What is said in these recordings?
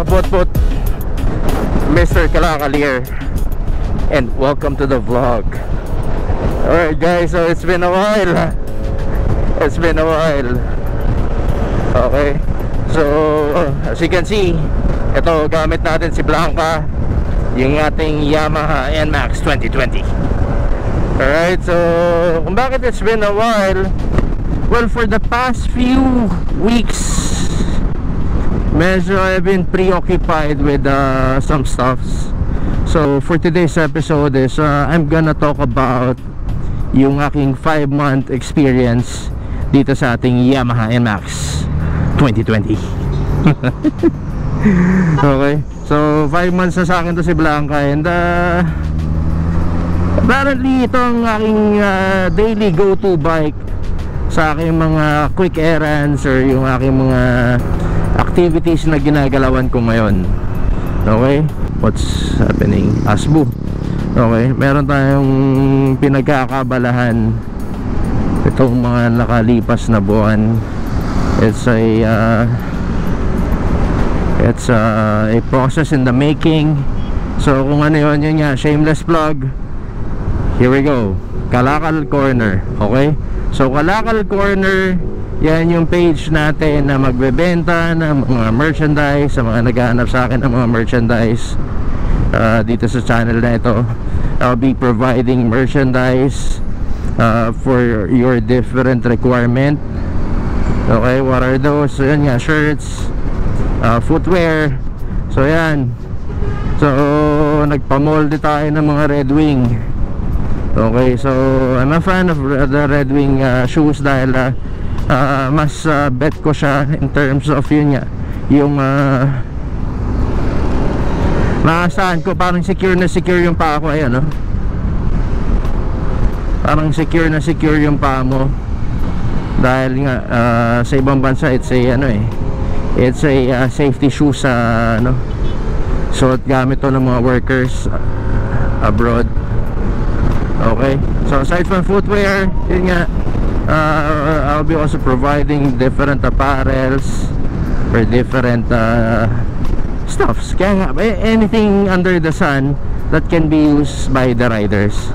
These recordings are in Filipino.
mga kapot-pot Mr. Kalakalier. And welcome to the vlog. Alright guys, so it's been a while. It's been a while. Okay So, as you can see Ito, gamit natin si Blanca Yung ating Yamaha NMAX 2020 Alright, so Kung bakit it's been a while? Well, for the past few weeks medyo I've been preoccupied with uh, some stuffs. So for today's episode is uh, I'm gonna talk about yung aking 5 month experience dito sa ating Yamaha NMAX 2020 okay? So 5 months na sa akin to si Blanca and uh, apparently ito ang aking uh, daily go to bike sa aking mga quick errands or yung aking mga activities na ginagalawan ko ngayon. Okay? What's happening? Asbu. Okay? Meron tayong pinagkakabalahan. Itong mga nakalipas na buwan. It's a uh, it's a, a process in the making. So kung ano yun yun nga shameless plug. Here we go. Kalakal Corner. Okay? So Kalakal Corner yan yung page natin na magbebenta ng mga merchandise sa mga naghahanap sa akin ng mga merchandise uh, dito sa channel na ito. I'll be providing merchandise uh, for your different requirement. Okay what are those? So yan nga shirts uh, footwear. So yan. So nagpamolde tayo ng mga Red Wing. Okay so I'm a fan of the Red Wing uh, shoes dahil uh, uh, mas uh, bet ko siya in terms of yun nga yung uh, maasahan ko. Parang secure na secure yung paa ko ayan no parang secure na secure yung paa mo. Dahil nga uh, sa ibang bansa it's a ano eh it's a uh, safety shoe sa ano suot gamit to ng mga workers uh, abroad. Okay? So aside from footwear yun nga uh, I'll be also providing different apparels for different uh, stuffs. Kaya nga anything under the sun that can be used by the riders.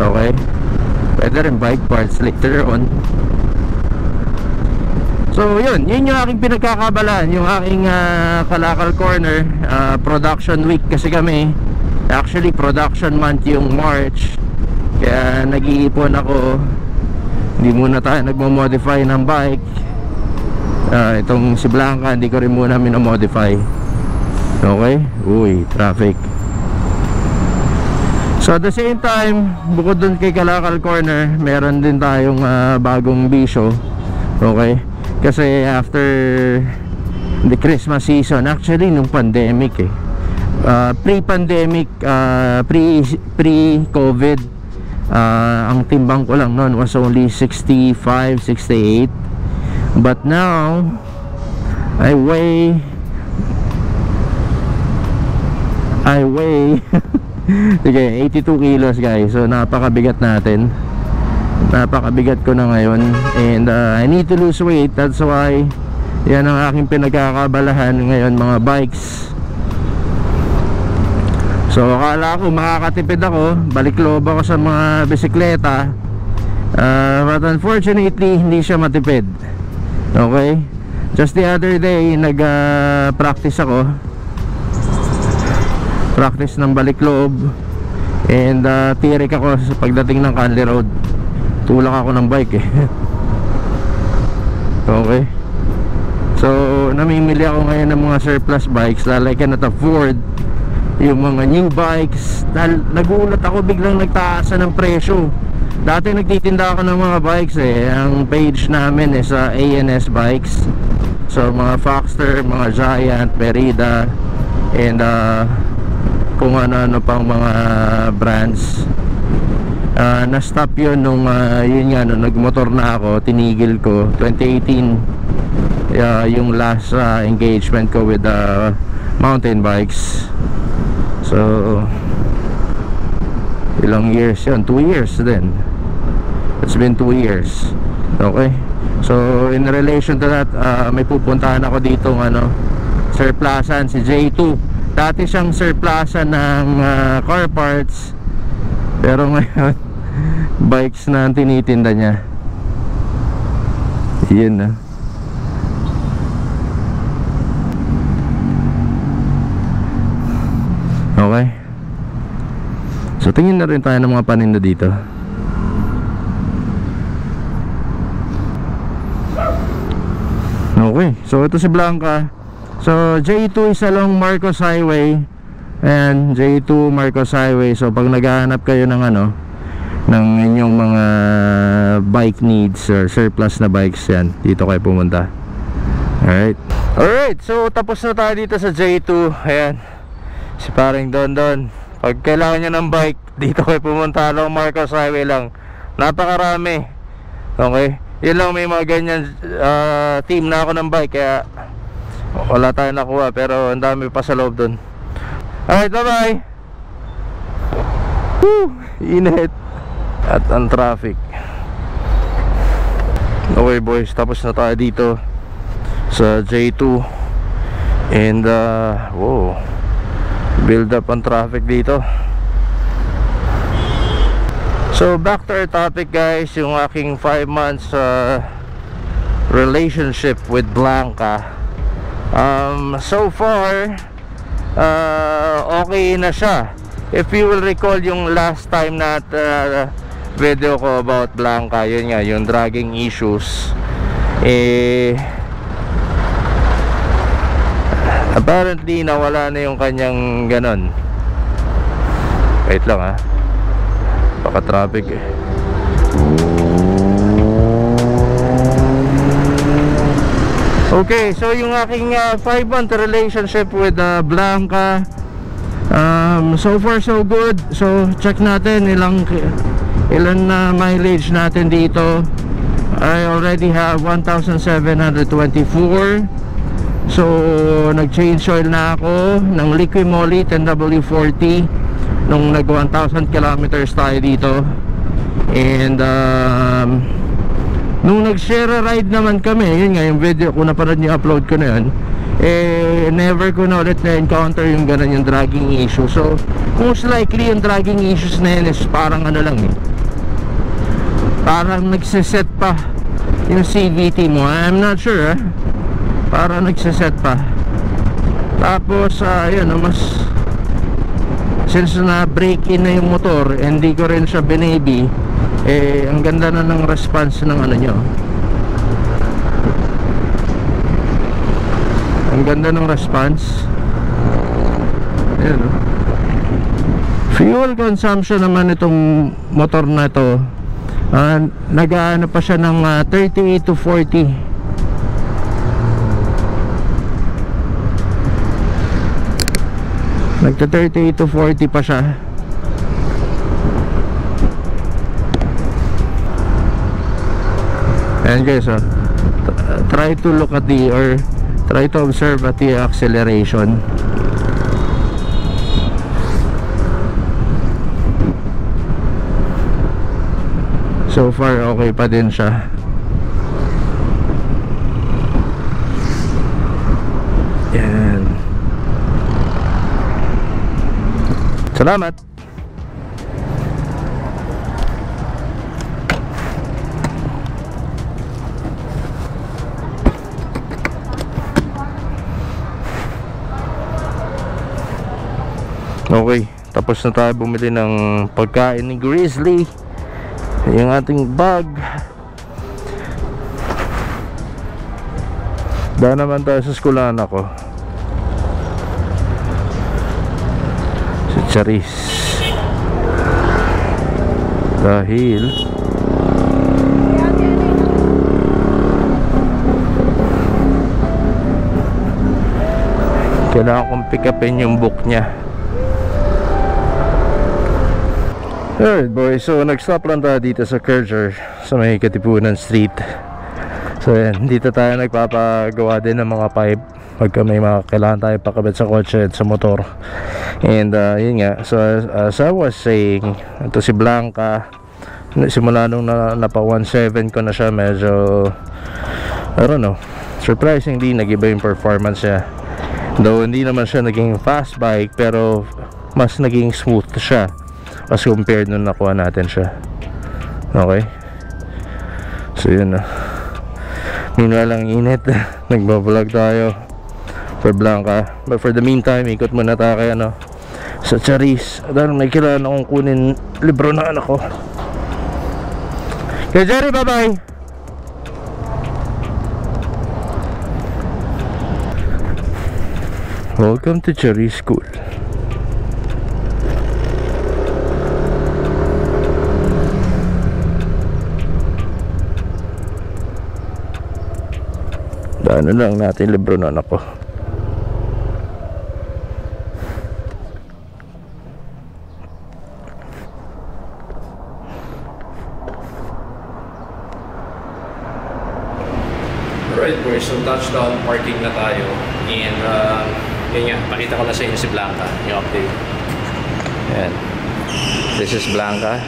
Okay? Pwede rin bike parts later on. So yun. Yun yung aking pinagkakabalan yung aking uh, kalakal corner uh, production week kasi kami. Actually production month yung March. Kaya nag-iipon ako hindi muna tayo nagmo-modify ng bike. Uh, itong si Blanca hindi ko rin muna minomodify. Okay? Uy traffic. So at the same time bukod dun kay Kalakal Corner meron din tayong uh, bagong bisyo. Okay? Kasi after the Christmas season actually nung pandemic eh. Uh, pre-pandemic uh, pre pre-COVID uh, ang timbang ko lang noon was only 65 68 but now I weigh I weigh sige 82 kilos guys. So napakabigat natin. Napakabigat ko na ngayon. And uh, I need to lose weight. That's why yan ang aking pinagkakabalahan ngayon mga bikes so akala ko makakatipid ako. Balik loob ako sa mga bisikleta. Uh, but unfortunately hindi siya matipid. Okay? Just the other day nag uh, practice ako. Practice ng balik loob. And uh, tirik ako sa pagdating ng Canley Road. Tulak ako ng bike eh. Okay? So namimili ako ngayon ng mga surplus bikes. Dahil I cannot afford yung mga new bikes. Dahil nagulat ako biglang nagtaasan ng presyo. Dati nagtitinda ako ng mga bikes eh. Ang page namin is uh, ANS bikes. So mga Foxter, mga Giant, Merida and uh, kung ano-ano pang mga brands. Uh, na-stop yun nung uh, yun nga nung nagmotor na ako tinigil ko 2018 uh, yung last uh, engagement ko with uh, mountain bikes so ilang years yun? 2 years din. It's been 2 years. Okay? So in relation to that uh, may pupuntahan ako dito ano surplusan si J2 dati siyang surplusan ng uh, car parts. Pero ngayon bikes na ang tinitinda niya. Yun na okay so tingin na rin tayo ng mga paninda dito. Okay so ito si Blanca. So J2 is along Marcos Highway. And J2 Marcos Highway. So pag naghahanap kayo ng ano ng inyong mga bike needs or surplus na bikes yan dito kayo pumunta. Alright. Alright so tapos na tayo dito sa J2 ayan. Si paring Don Don pag kailangan nyo ng bike dito kayo pumunta. Along Marcos Highway lang. Napakarami. Okay? Yun lang may mga ganyan uh, team na ako ng bike kaya wala tayo nakuha pero ang dami pa sa loob dun. Alright bye bye Woo, init. At ang traffic. Okay boys tapos na tayo dito sa J2 and uh, wow build up ang traffic dito. So back to our topic guys. Yung aking 5 months uh, relationship with Blanca. Um, so far uh, okay na siya. If you will recall yung last time na uh, video ko about Blanca yun nga yung dragging issues eh apparently nawala na yung kanyang ganon. Wait lang ha baka traffic eh. Okay so yung aking 5 uh, month relationship with uh, Blanca um, so far so good. So check natin ilang ilan na mileage natin dito. I already have 1,724 so nag change oil na ako ng Liquimoly 10W40 nung nag 1,000 kilometers tayo dito. And um, nung nag share a ride naman kami yun nga yung video kung napanood nyo upload ko na yun eh never ko na ulit na encounter yung ganun yung dragging issue. So most likely yung dragging issues na yun is parang ano lang eh. Parang nagsiset pa yung CVT mo. I'm not sure eh parang nagsiset pa. Tapos uh, yun uh, mas since na break in na yung motor hindi ko rin siya binaby eh ang ganda na ng response ng ano nyo. Ang ganda ng response. Ayan, no? fuel consumption naman itong motor na ito uh, nag-ano pa siya ng uh, 38 to 40 nagta 38 to 40 pa siya. Ayan guys oh. try to look at the or try to observe at the acceleration. So far okay pa din siya. Yan salamat. Okay tapos na tayo bumili ng pagkain ni Grizzly. Yung ating bag. Dahil naman tayo sa skulahan ako Charis. Dahil kailangan kong pick upin yung book niya. Alright boys, so nag-stop lang tayo dito sa Kerger sa may Katipunan Street. So yan, dito tayo nagpapagawa din ng mga pipe Pagka may mga kailangan tayo pakabit sa kotse at sa motor. And uh, yun nga, so as I was saying Ito si Blanca. Simula nung na, napa 1.7 ko na siya medyo I don't know. Surprisingly, nag-iba yung performance niya. Though hindi naman siya naging fast bike pero mas naging smooth siya as compared nung nakuha natin siya. Okay? So yun na. Meanwhile ang init, nagbablog tayo for Blanca. But for the meantime, ikot muna tayo kay ano, sa Charis. Dahil may kailangan akong kunin libro na anak ko. Kaya Jerry, bye-bye! Welcome to Cherry School. Daanan lang natin libro na anak ko. Alright boys, so touchdown parking na tayo and uh, yun nga, pakita ko na sa inyo si Blanca yung update Ayan. This is Blanca.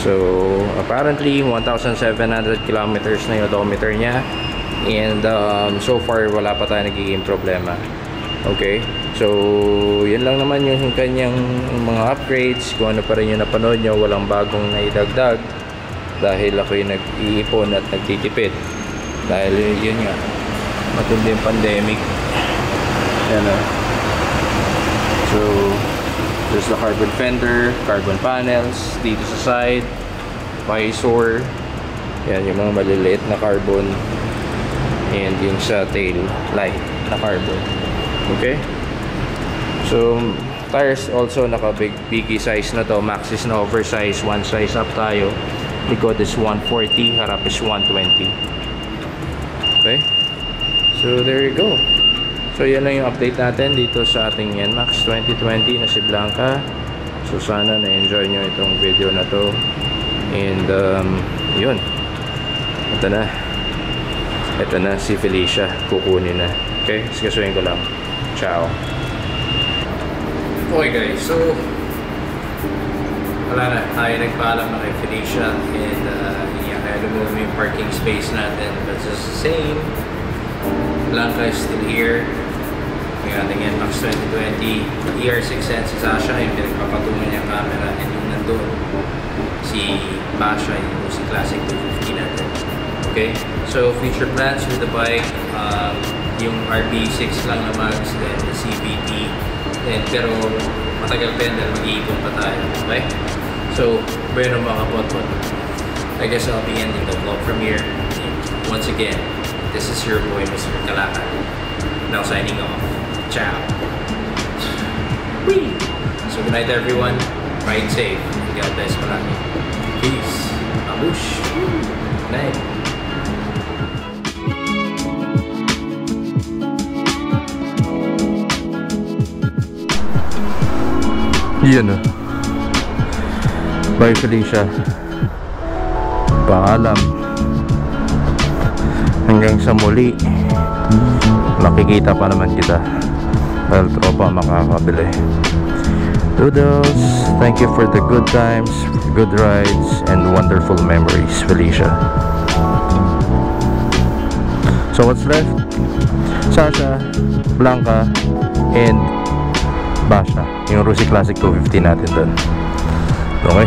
So, apparently, 1,700 kilometers na yung odometer niya. And um, so far, wala pa tayo nagiging problema. Okay? So, yun lang naman yung kanyang mga upgrades. Kung ano pa rin yung napanood nyo, walang bagong naidagdag. Dahil ako'y nag-iipon at nagtitipid. Dahil yun nga, matindi yung pandemic. Yan o. So, there's the carbon fender, carbon panels, dito sa side, visor, yan yung mga maliliit na carbon, and yung sa tail light na carbon. Okay? So, tires also naka big biggie size na to, maxis na oversize, one size up tayo. Likod is 140, harap is 120. Okay? So, there you go. So yan lang yung update natin dito sa ating NMAX 2020 na si Blanca. So sana na-enjoy nyo itong video na to. And um, yun. Ito na. Ito na si Felicia. Kukunin na. Okay? Sigasuhin ko lang. Ciao. Okay guys, so wala na, tayo nagpaalam na kay Felicia and uh, yeah, kaya remove yung parking space natin. But it's the same Blanca is still here. Yung ating NMAX 2020 ER6N si Sasha yung pinagpapatungan niyang camera. And yung nandun si Basha yung si Classic 250 natin. Okay? So future plans with the bike um, yung RB6 lang na mags then the CVT then pero matagal pa yan dahil mag-iipon pa tayo okay? So bueno mga kapotpot. I guess I'll be ending the vlog from here. And once again this is your boy Mr. Kalakal now signing off. Ciao. Whee! so good night everyone. Ride safe. God bless palagi. Peace. Abush good night Yun o. Bye Felicia. Paalam. Hanggang sa muli. Makikita pa naman kita. Dahil tropa makakabili. Doodles, thank you for the good times, good rides, and wonderful memories, Felicia. So what's left? Sasha, Blanca, and Basha. Yung Rusi Classic 250 natin doon. Okay?